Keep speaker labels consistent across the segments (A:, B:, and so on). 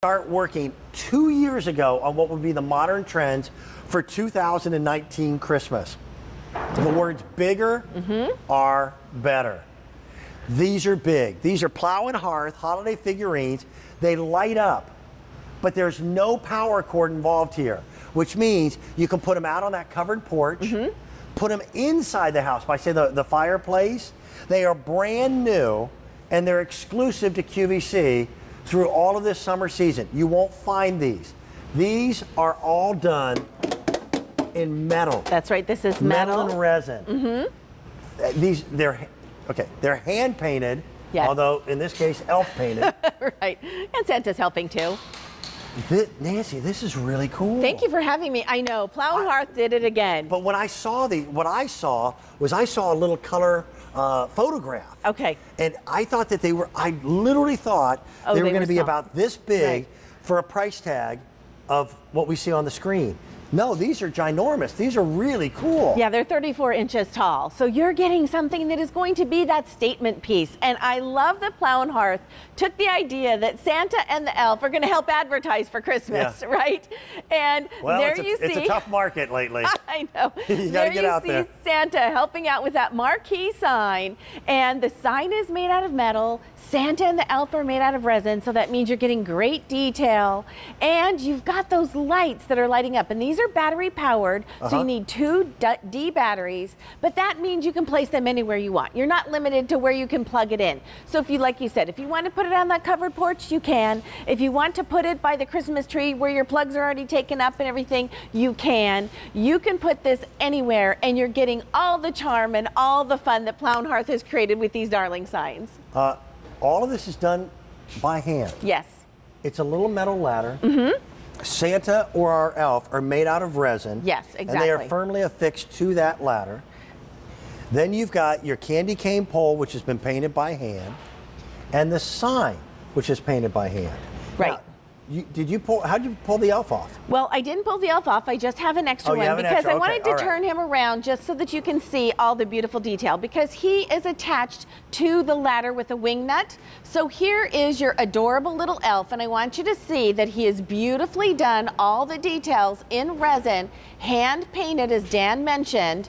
A: start working two years ago on what would be the modern trends for 2019 Christmas. The words bigger mm-hmm. are better. These are big. These are plow and hearth holiday figurines. They light up, but there's no power cord involved here, which means you can put them out on that covered porch, mm-hmm. put them inside the house by, say, the, the fireplace. They are brand new and they're exclusive to QVC through all of this summer season. You won't find these. These are all done in metal.
B: That's right. This is
A: metal,
B: metal.
A: and resin. Mm-hmm. These they're okay. They're hand painted.
B: Yes.
A: Although in this case, elf painted.
B: right. And Santa's helping too.
A: Thi- Nancy, this is really cool.
B: Thank you for having me. I know. Plow and Hearth did it again.
A: But when I saw the, what I saw was I saw a little color uh, photograph.
B: Okay.
A: And I thought that they were. I literally thought
B: Oh,
A: they were
B: they
A: going to be
B: small.
A: about this big
B: Right.
A: for a price tag of what we see on the screen. No, these are ginormous. These are really cool.
B: Yeah, they're 34 inches tall. So you're getting something that is going to be that statement piece. And I love that Plow and Hearth took the idea that Santa and the elf are going to help advertise for Christmas,
A: Yeah.
B: right? And
A: Well,
B: there
A: it's, a,
B: you
A: it's
B: see.
A: a tough market lately.
B: I know.
A: You get
B: you
A: out
B: see
A: there.
B: Santa helping out with that marquee sign, and the sign is made out of metal. Santa and the elf are made out of resin, so that means you're getting great detail, and you've got those lights that are lighting up, and these are battery powered, so
A: Uh-huh.
B: you need two D- batteries, but that means you can place them anywhere you want. You're not limited to where you can plug it in. So if you, like you said, if you want to put it on that covered porch, you can. If you want to put it by the Christmas tree where your plugs are already taken up and everything, you can. You can put this anywhere, and you're getting all the charm and all the fun that Plow and Hearth has created with these darling signs.
A: Uh, all of this is done by hand.
B: Yes.
A: It's a little metal ladder. Mm-hmm. Santa or our elf are made out of resin.
B: Yes, exactly.
A: And they are firmly affixed to that ladder. Then you've got your candy cane pole, which has been painted by hand, and the sign, which is painted by hand.
B: Right.
A: Now, you, did you pull? How did you pull the elf off?
B: Well, I didn't pull the elf off. I just have an extra
A: Oh,
B: one because
A: extra.
B: I
A: Okay,
B: wanted to
A: right.
B: turn him around just so that you can see all the beautiful detail because he is attached to the ladder with a wing nut. So here is your adorable little elf, and I want you to see that he is beautifully done, all the details in resin, hand painted, as Dan mentioned.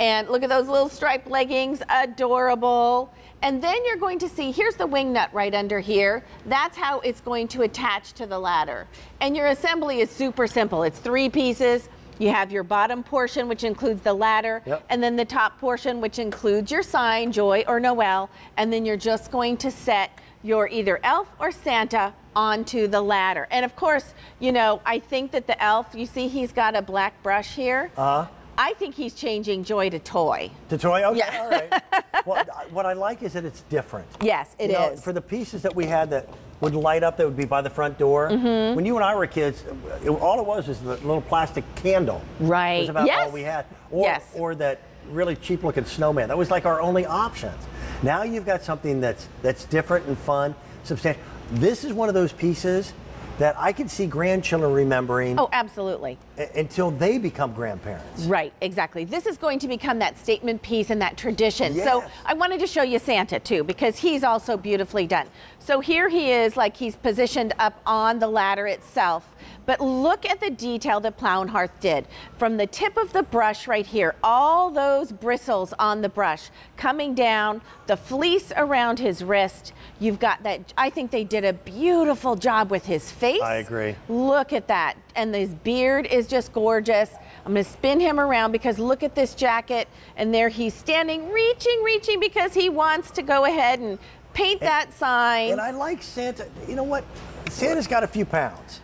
B: And look at those little striped leggings, adorable. And then you're going to see, here's the wing nut right under here. That's how it's going to attach to the ladder. And your assembly is super simple. It's three pieces. You have your bottom portion, which includes the ladder,
A: Yep.
B: and then the top portion, which includes your sign, Joy or Noel. And then you're just going to set your either elf or Santa onto the ladder. And of course, you know, I think that the elf, you see he's got a black brush here.
A: Uh-huh.
B: I think he's changing Joy to toy.
A: To toy? Okay,
B: Yeah.
A: all right. well, what I like is that it's different.
B: Yes, it
A: you
B: is.
A: know, For the pieces that we had that would light up, that would be by the front door.
B: Mm-hmm.
A: When you and I were kids, it, all it was was the little plastic candle.
B: Right.
A: Was about
B: Yes.
A: all we had. Or,
B: Yes.
A: or that really cheap looking snowman. That was like our only options. Now you've got something that's that's different and fun, substantial. This is one of those pieces that I can see grandchildren remembering
B: Oh, absolutely.
A: until they become grandparents.
B: Right, exactly. This is going to become that statement piece and that tradition. So I wanted to show you Santa too, because he's also beautifully done. So here he is, like he's positioned up on the ladder itself. But look at the detail that Plow and Hearth did. From the tip of the brush right here, all those bristles on the brush coming down, the fleece around his wrist. You've got that. I think they did a beautiful job with his face.
A: I agree.
B: Look at that. And his beard is just gorgeous. I'm going to spin him around because look at this jacket. And there he's standing, reaching, reaching because he wants to go ahead and paint that sign.
A: And I like Santa. You know what? Santa's got a few pounds.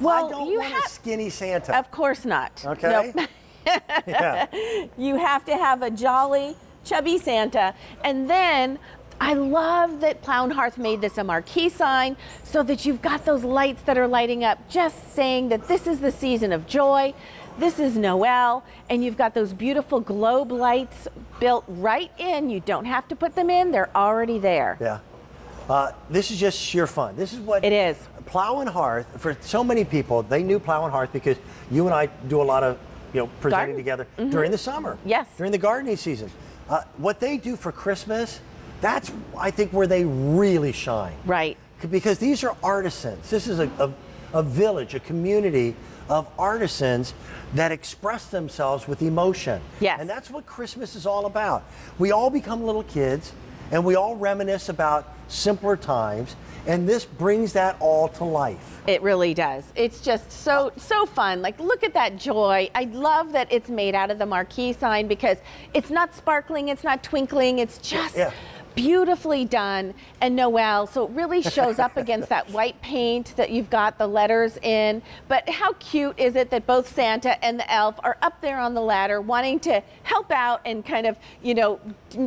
B: well,
A: I don't
B: you
A: want a
B: have,
A: skinny Santa.
B: of course not.
A: Okay.
B: Nope.
A: yeah.
B: you have to have a jolly, chubby Santa. And then I love that Plow and Hearth made this a marquee sign so that you've got those lights that are lighting up, just saying that this is the season of joy. This is Noel, and you've got those beautiful globe lights built right in. You don't have to put them in, they're already there.
A: Yeah. Uh, this is just sheer fun. This is what
B: It is.
A: Plow and Hearth, for so many people, they knew Plow and Hearth because you and I do a lot of, you know, presenting
B: Garden.
A: together during the summer.
B: Yes.
A: During the gardening season. Uh, what they do for Christmas, that's, I think, where they really shine.
B: Right.
A: because these are artisans. This is a, a, a village, a community of artisans that express themselves with emotion.
B: Yes.
A: And that's what Christmas is all about. We all become little kids and we all reminisce about simpler times, and this brings that all to life.
B: It really does. It's just so so fun. Like look at that joy. I love that it's made out of the marquee sign because it's not sparkling, it's not twinkling, it's just
A: Yeah.
B: Beautifully done and Noel. So it really shows up against that white paint that you've got the letters in. But how cute is it that both Santa and the elf are up there on the ladder wanting to help out and kind of, you know,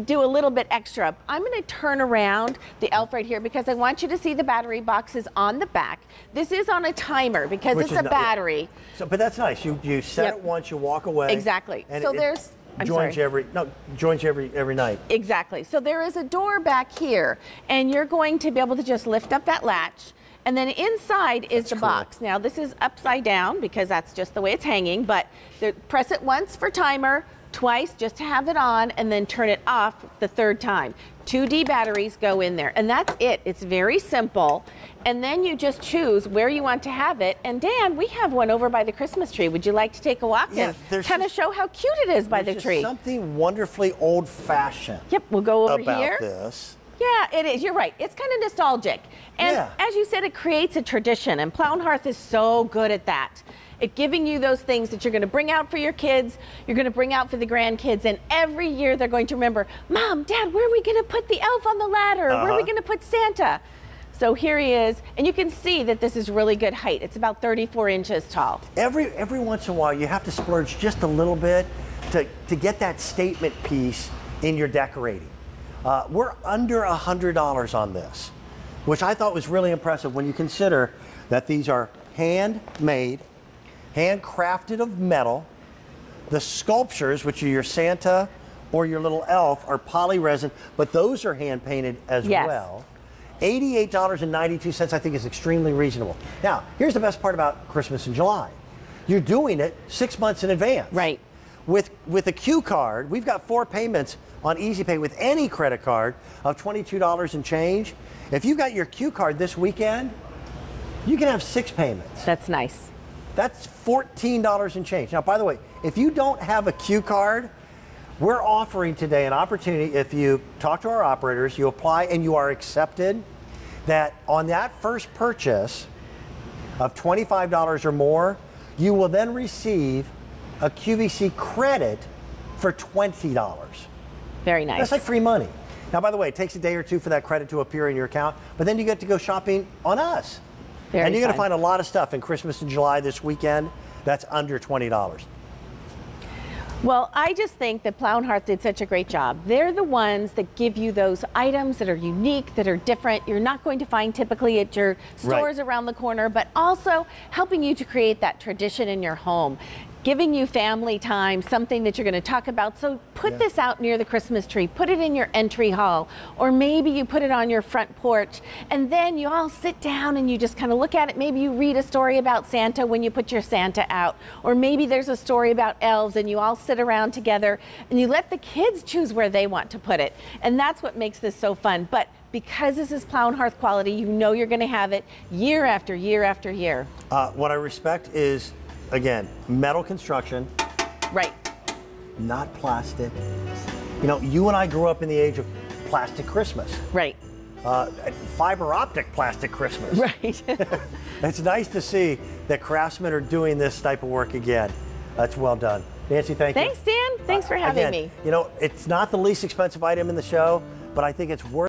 B: do a little bit extra. I'm going to turn around the elf right here because I want you to see the battery boxes on the back. This is on a timer because
A: Which
B: it's a
A: not-
B: battery.
A: So, but that's nice. You you set
B: Yep.
A: it once, you walk away.
B: Exactly.
A: and
B: So
A: it
B: there's- I'm
A: joins
B: sorry.
A: you every no joins you every every night.
B: Exactly. So there is a door back here, and you're going to be able to just lift up that latch. And then inside is the
A: cool.
B: box. Now, this is upside down because that's just the way it's hanging, but the, press it once for timer, twice just to have it on, and then turn it off the third time. 2D batteries go in there, and that's it. It's very simple. And then you just choose where you want to have it. And Dan, we have one over by the Christmas tree. Would you like to take a walk
A: Yeah,
B: and
A: there's
B: kind of show how cute it is by the tree?
A: Something wonderfully old-fashioned
B: Yep, we'll go over
A: about
B: here.
A: this.
B: Yeah, it is. You're right. It's kind of nostalgic. And
A: Yeah.
B: as you said, it creates a tradition, and Plow and Hearth is so good at that. At giving you those things that you're going to bring out for your kids, you're going to bring out for the grandkids, and every year they're going to remember, Mom, Dad, where are we going to put the elf on the ladder? Where are we
A: Uh-huh.
B: going to put Santa? So here he is, and you can see that this is really good height. It's about 34 inches tall.
A: Every every once in a while, you have to splurge just a little bit to to get that statement piece in your decorating. Uh, we're under a hundred dollars on this, which I thought was really impressive when you consider that these are handmade, handcrafted of metal. The sculptures, which are your Santa or your little elf, are poly resin, but those are hand painted as
B: Yes.
A: well. $88.92 I think is extremely reasonable. Now, here's the best part about Christmas in July. You're doing it six months in advance.
B: Right.
A: With with a Q card, we've got four payments on Easy Pay with any credit card of $22 and change. If you've got your Q card this weekend, you can have six payments.
B: That's nice.
A: That's $14 and change. Now, by the way, if you don't have a Q card, we're offering today an opportunity. If you talk to our operators, you apply and you are accepted, that on that first purchase of $25 or more, you will then receive a QVC credit for $20.
B: Very nice.
A: That's like free money. Now, by the way, it takes a day or two for that credit to appear in your account, but then you get to go shopping on us.
B: Very
A: and you're going to find a lot of stuff in Christmas and July this weekend that's under $20.
B: Well, I just think that Plow and Hearth did such a great job. They're the ones that give you those items that are unique, that are different. You're not going to find typically at your stores around the corner, but also helping you to create that tradition in your home. Giving you family time, something that you're going to talk about. So put
A: Yeah.
B: this out near the Christmas tree, put it in your entry hall, or maybe you put it on your front porch, and then you all sit down and you just kind of look at it. Maybe you read a story about Santa when you put your Santa out, or maybe there's a story about elves and you all sit around together and you let the kids choose where they want to put it. And that's what makes this so fun. But because this is Plow and Hearth quality, you know you're going to have it year after year after year.
A: Uh, what I respect is, again, metal construction,
B: Right.
A: not plastic. You know, you and I grew up in the age of plastic Christmas,
B: Right.
A: uh, fiber optic plastic Christmas.
B: Right.
A: It's nice to see that craftsmen are doing this type of work again. That's well done. Nancy, thank you.
B: Thanks, Dan. Thanks for having
A: Again,
B: me.
A: You know, it's not the least expensive item in the show, but I think it's worth